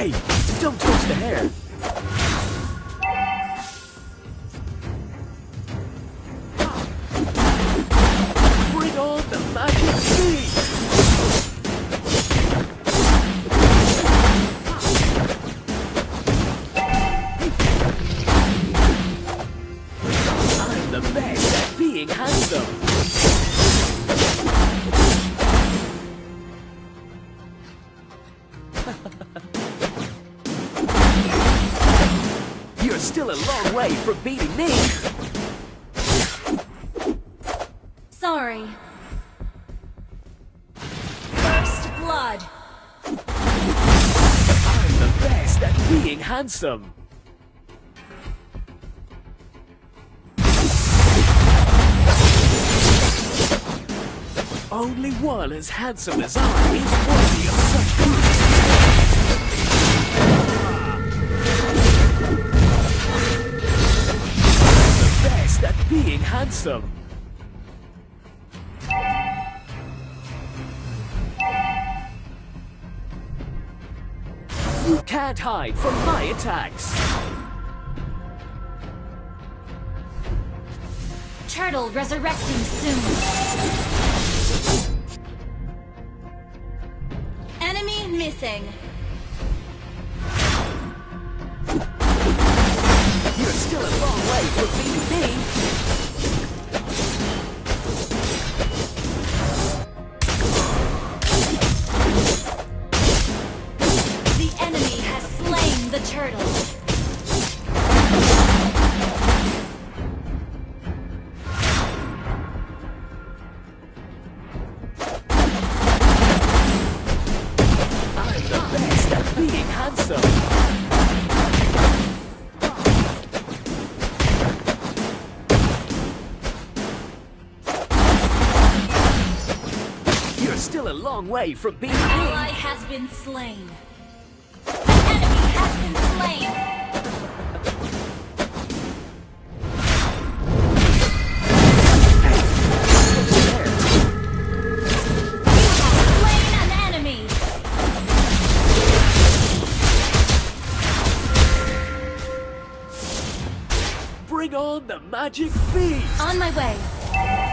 Hey, don't touch the hair. Bring on the magic beat! I'm the best at being handsome. Still way from beating me. Sorry. First Blood. I'm the best at being handsome. Only one as handsome as I is worthy of Best at being handsome. You can't hide from my attacks. Turtle resurrecting soon. Enemy missing. You're still a long way from beating me. Still a long way from beating Ally has been slain. An enemy has been slain. An. Bring on the magic feast. On my way.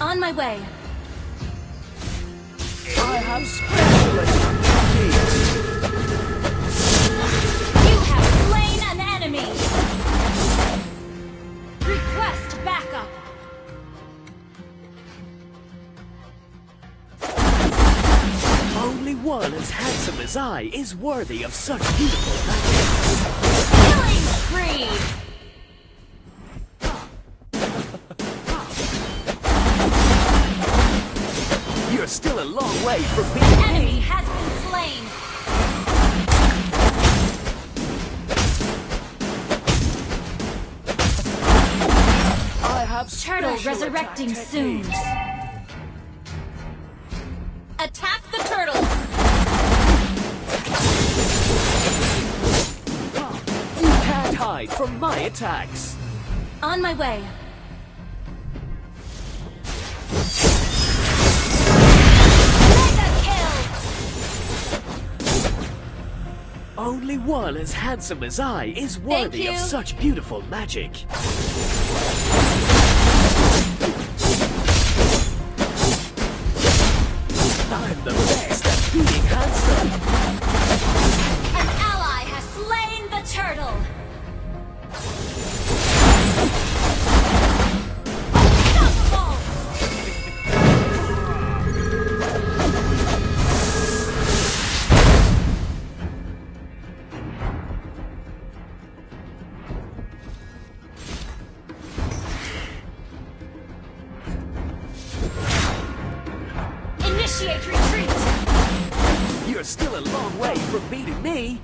On my way. I have special techniques. You have slain an enemy! Request backup! Only one as handsome as I is worthy of such beautiful magic. Killing spree! Still a long way from beating Enemy me. has been slain! I have Turtle resurrecting soon. Attack the turtle! You can't hide from my attacks. On my way. Only one as handsome as I is worthy of such beautiful magic. Initiate retreat! You're still a long way from beating me.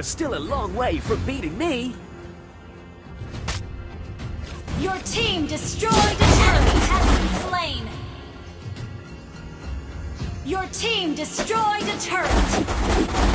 You're still a long way from beating me. Your team destroyed a turret has been slain! Your team destroyed a turret!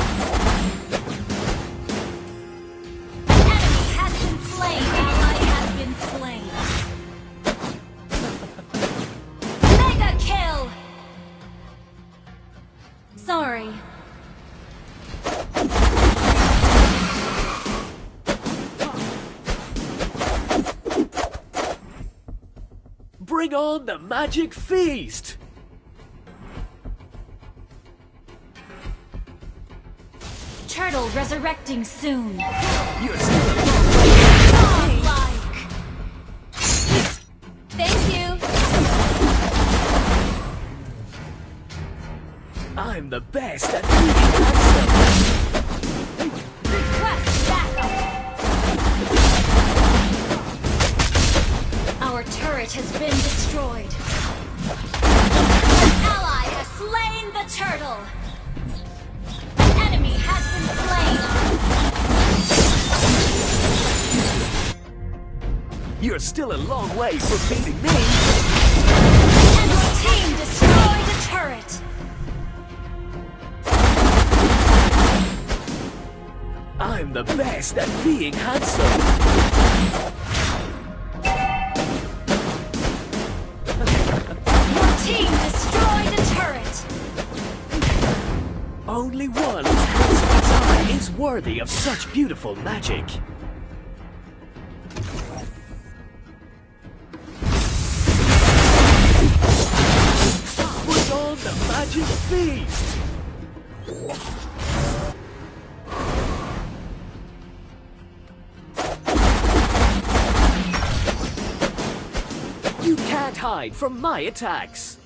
Bring on the Magic Feast! Turtle resurrecting soon. You're still a long way from me. Godlike. Thank you. I'm the best at beating handsome. Turret has been destroyed. An ally has slain the turtle. An enemy has been slain. You're still a long way from beating me. And your team destroyed a turret. I'm the best at being handsome. Only one is worthy of such beautiful magic. Bring on the magic feast! You can't hide from my attacks!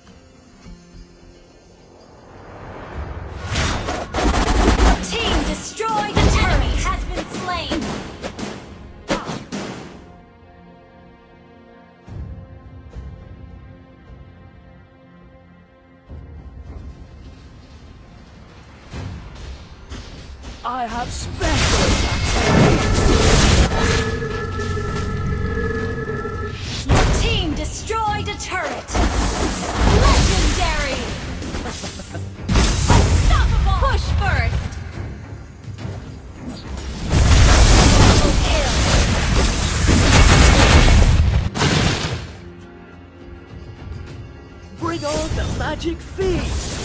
Destroyed turret. Enemy has been slain. I have special magic feet.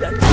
that